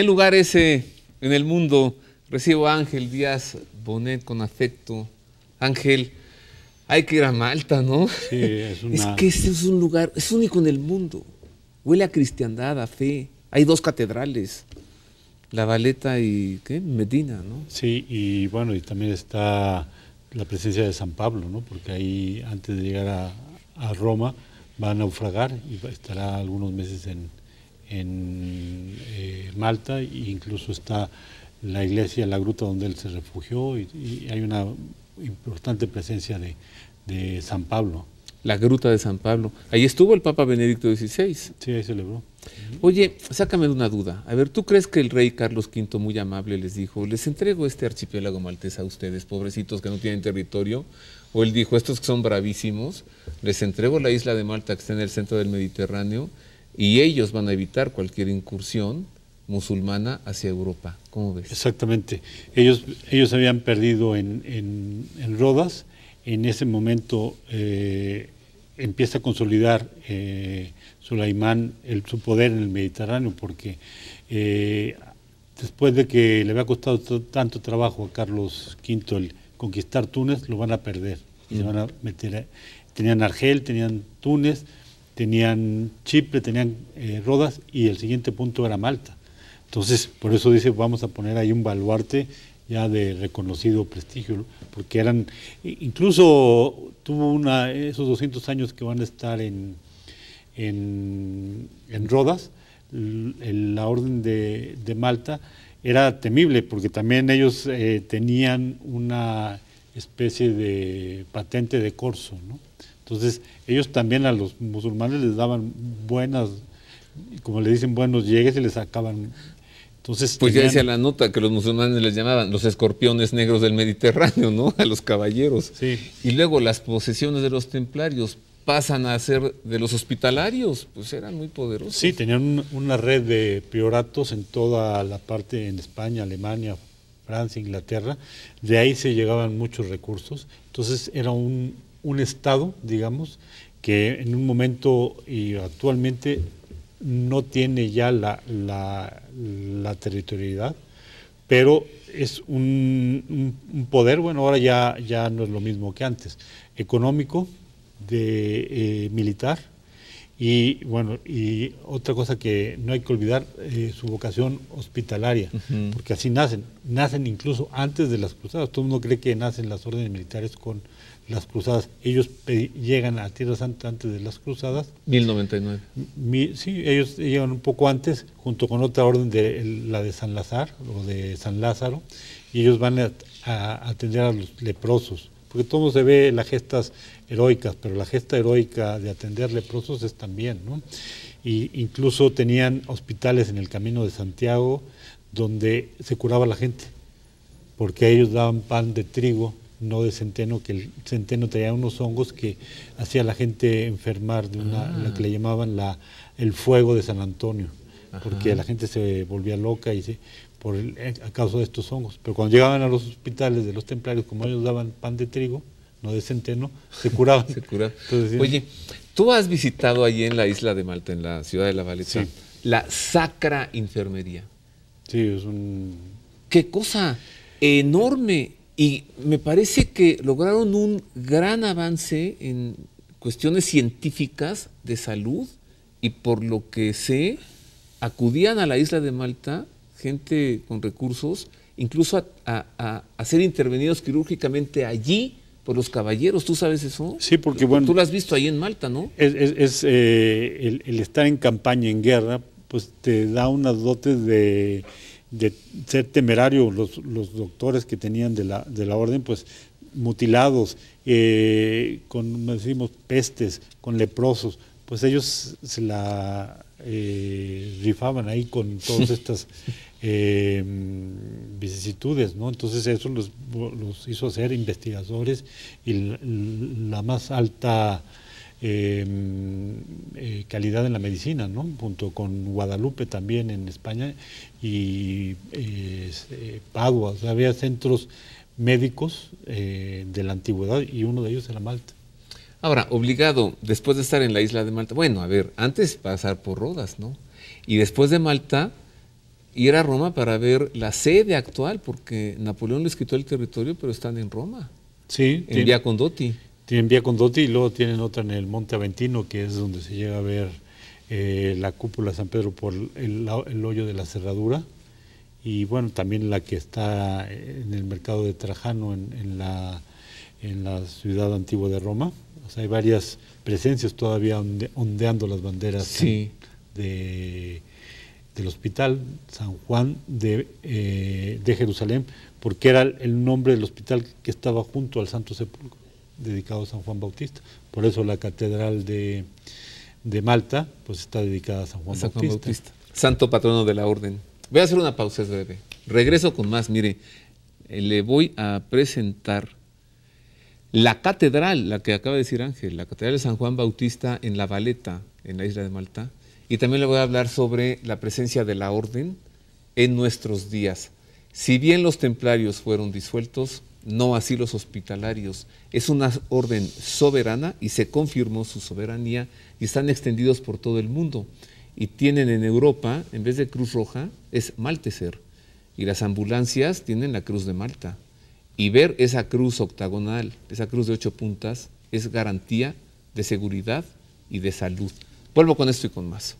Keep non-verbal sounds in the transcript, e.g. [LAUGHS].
¿Qué lugar ese en el mundo? Recibo a Ángel Díaz Bonet con afecto. Ángel, hay que ir a Malta, ¿no? Sí, es [LAUGHS] una... Es que este es un lugar, es único en el mundo. Huele a cristiandad, a fe. Hay dos catedrales, La Valeta y ¿qué? Medina, ¿no? Sí, y bueno, y también está la presencia de San Pablo, ¿no? Porque ahí, antes de llegar a, a Roma, va a naufragar y estará algunos meses en, en eh, Malta, e incluso está la iglesia, la gruta donde él se refugió, y, y hay una importante presencia de, de San Pablo. La Gruta de San Pablo. Ahí estuvo el Papa Benedicto XVI. Sí, ahí celebró. Oye, sácame de una duda. A ver, ¿tú crees que el rey Carlos V, muy amable, les dijo, les entrego este archipiélago maltés a ustedes, pobrecitos que no tienen territorio? O él dijo, estos que son bravísimos, les entrego la isla de Malta que está en el centro del Mediterráneo y ellos van a evitar cualquier incursión musulmana hacia Europa. ¿Cómo ves? Exactamente. Ellos, ellos habían perdido en, en, en Rodas. En ese momento eh, empieza a consolidar eh, Sulaimán el, su poder en el Mediterráneo, porque eh, después de que le había costado to- tanto trabajo a Carlos V el conquistar Túnez, lo van a perder. Y se van a meter. a- tenían Argel, tenían Túnez, tenían Chipre, tenían eh, Rodas, y el siguiente punto era Malta. Entonces, por eso dice, vamos a poner ahí un baluarte ya de reconocido prestigio, porque eran, incluso tuvo una, esos 200 años que van a estar en, en, en Rodas, la orden de, de Malta era temible, porque también ellos eh, tenían una especie de patente de corso, ¿no? Entonces, ellos también a los musulmanes les daban buenas, como le dicen, buenos llegues y les sacaban. Entonces, Pues ya decía la nota que los musulmanes les llamaban los escorpiones negros del Mediterráneo, ¿no? [LAUGHS] A los caballeros. Sí. Y luego las posesiones de los templarios pasan a ser de los hospitalarios, pues eran muy poderosos. Sí, tenían un- una red de prioratos en toda la parte, en España, Alemania, Francia, Inglaterra. De ahí se llegaban muchos recursos. Entonces era un, un Estado, digamos, que en un momento y actualmente no tiene ya la, la, la territorialidad, pero es un, un- un poder, bueno, ahora ya, ya no es lo mismo que antes, económico, de eh, militar, y bueno, y otra cosa que no hay que olvidar, eh, su vocación hospitalaria, porque así nacen, nacen incluso antes de las cruzadas. Todo el mundo cree que nacen las órdenes militares con las cruzadas. Ellos llegan a Tierra Santa antes de las cruzadas. 1099. Mi- sí, ellos llegan un poco antes, junto con otra orden de la de San Lázaro o de San Lázaro, y ellos van a, a atender a los leprosos. Porque todo se ve las gestas heroicas, pero la gesta heroica de atender leprosos es también, ¿no? Y incluso tenían hospitales en el camino de Santiago donde se curaba la gente, porque ellos daban pan de trigo, no de centeno, que el centeno traía unos hongos que hacía a la gente enfermar de una, Ah. la que le llamaban la, el fuego de San Antonio, porque la gente se volvía loca y se, por el- eh, a causa de estos hongos. Pero cuando llegaban a los hospitales de los templarios, como ellos daban pan de trigo, no de centeno, se [LAUGHS] curaban. Se cura. Entonces, Oye, tú has visitado allí en la isla de Malta, en la ciudad de La Valeta, Sí. la Sacra Enfermería. Sí, es un... Qué cosa enorme. Y me parece que lograron un gran avance en cuestiones científicas de salud y por lo que sé, acudían a la isla de Malta gente con recursos, incluso a, a- a- a ser intervenidos quirúrgicamente allí por los caballeros. ¿Tú sabes eso? Sí, porque, bueno- Tú lo has visto ahí en Malta, ¿no? Es, es- es, eh, el, el estar en campaña, en guerra, pues te da unas dotes de, de ser temerario. Los, los doctores que tenían de la, de la orden, pues mutilados, eh, con, como decimos, pestes, con leprosos, pues ellos se la eh, rifaban ahí con todas [LAUGHS] estas eh, vicisitudes, ¿no? Entonces eso los, los hizo ser investigadores y la, la más alta eh, eh, calidad en la medicina, ¿no? Junto con Guadalupe también en España y eh, eh, Padua, o sea, había centros médicos de la antigüedad y uno de ellos era Malta. Ahora, obligado, después de estar en la isla de Malta, bueno, a ver, antes pasar por Rodas, ¿no? Y después de Malta, ir a Roma para ver la sede actual, porque Napoleón les quitó el territorio, pero están en Roma. Sí. En Vía Condotti. Tienen Vía Condotti y luego tienen otra en el Monte Aventino, que es donde se llega a ver eh, la cúpula de San Pedro por el, hoyo de la cerradura. Y bueno, también la que está en el mercado de Trajano, en, la, en la ciudad antigua de Roma. O sea, hay varias presencias todavía ondeando las banderas de del Hospital San Juan de, eh, de, Jerusalén, porque era el nombre del hospital que estaba junto al Santo Sepulcro, dedicado a San Juan Bautista. Por eso la catedral de, de Malta pues está dedicada a San Juan, Bautista. Santo patrono de la orden. Voy a hacer una pausa, es breve. Regreso con más. Mire, eh, le voy a presentar la catedral, la que acaba de decir Ángel, la catedral de San Juan Bautista en La Valeta, en la isla de Malta y también le voy a hablar sobre la presencia de la orden en nuestros días. Si bien los templarios fueron disueltos, no así los hospitalarios. Es una orden soberana y se confirmó su soberanía y están extendidos por todo el mundo. Y tienen en Europa, en vez de Cruz Roja, es Malteser. Y las ambulancias tienen la Cruz de Malta. Y ver esa cruz octagonal, esa cruz de ocho puntas, es garantía de seguridad y de salud. Vuelvo con esto y con más.